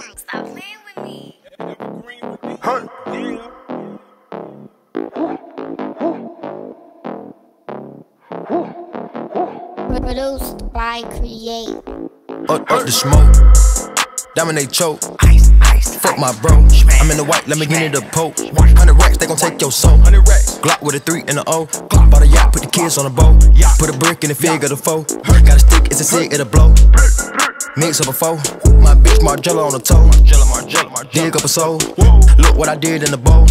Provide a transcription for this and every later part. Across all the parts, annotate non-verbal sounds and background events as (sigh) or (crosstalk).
Stop playing with me. Huh? Produced by Create. Up, up the smoke. Dominate choke. Ice, ice, Fuck my bro. I'm in the white, let me get it a poke. 100 racks, they gon' take your soul. Glock with a 3 and a O. Bought a yacht, put the kids on a boat. Put a brick in the fig of the foe. Got a stick, it's a cig, it'll blow. Mix up a foe. My bitch Margiela on the toe. Dig up a soul. Look what I did in the bowl.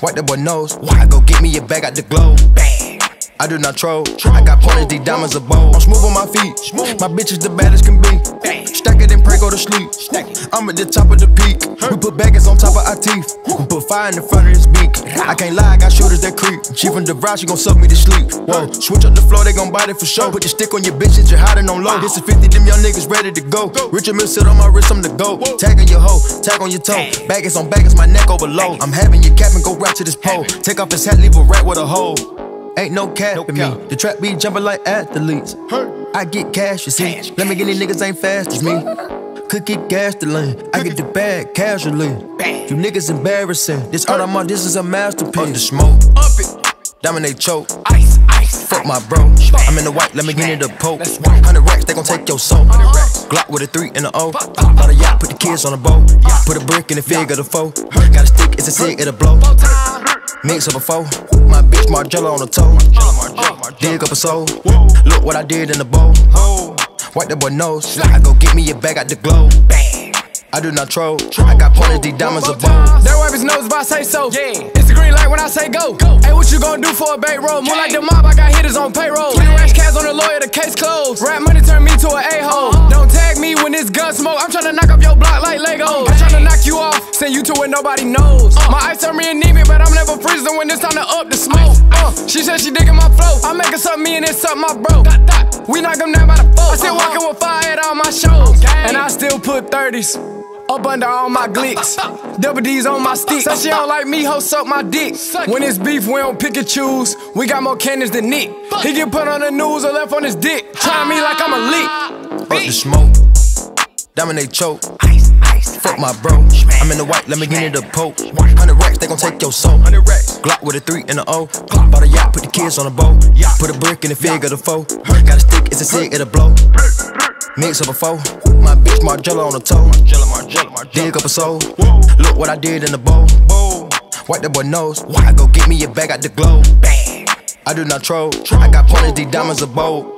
Wipe that boy nose. I go get me a bag out the globe. I do not troll. I got pointers, these diamonds a bowl. I'm smooth on my feet. Smooth. My bitch is the baddest can be. Stack it and pray, go to sleep. I'm at the top of the peak. We put baggers on top of our teeth. We put fire in the front of his beak. I can't lie, I got shooters that creep. She from the ride, she gon' suck me to sleep. Whoa, switch up the floor, they gon' bite it for sure. Put the stick on your bitch, you're hiding on low. This is 50, them young niggas ready to go. Richard Mille sit on my wrist, I'm the go. Tag on your hoe, tag on your toe. Baggers on baggers, my neck over low. I'm having your cap and go right to this pole. Take off his hat, leave a rat with a hole. Ain't no cap in me. The trap be jumping like athletes. I get cash, you see. Let me get these niggas ain't fast as me. (laughs) Could get gas. I get the bag casually. Bang. You niggas embarrassing. This art I'm on, this is a masterpiece. Up the smoke. Dominate choke. Ice, ice, Fuck my bro. I'm in the white, let me get it a poke. 100 racks, they gon' take your soul. Glock with a 3 and a O. Bought a yacht, put the kids on a boat. Put a brick in the fig of the foe. Got a stick, it's a cig, it'll blow. Mix up a foe. My bitch Margiela on the toe. Dig up a soul. Look what I did in the bowl. Wipe that boy nose. I go get me a bag out the globe. I do not troll. I got pointers, these diamonds a bowl. They wipe his nose if I say so. Yeah. It's the green light when I say go. go. Hey, what you gonna do for a bait roll? More like the mob, I got hitters on payroll. 20 rash cats on the lawyer, the case closed. Rap money turn me to an a-hole. Uh-huh. Don't tag me when it's gun smoke. I'm tryna knock up your block send you to where nobody knows. My ice turn me anemic, but I'm never freezing when it's time to up the smoke. Uh, she said she digging my flow. I'm making something me and it's something my bro. We knock them down by the four. I still walking with fire at all my shows. And I still put 30s. Up under all my (laughs) glicks. Double D's on my stick. Said she don't like me, ho, suck my dick. When it's beef, we don't pick and choose. We got more cannons than Nick. He get put on the news or left on his dick. Trying me like I'm a lick. Up the smoke. Dominate choke. Fuck my bro. I'm in the white, let me get it a poke. 100 racks, they gon' take your soul. Glock with a 3 and a O. Bought a yacht, put the kids on a boat. Put a brick in the fig of the foe. Got a stick, it's a cig, it'll blow. Mix up a foe. My bitch Margiela on the toe. Dig up a soul. Look what I did in the bowl. Wipe that boy nose. I go get me a bag out the globe. I do not troll. I got pointers, these diamonds a bold.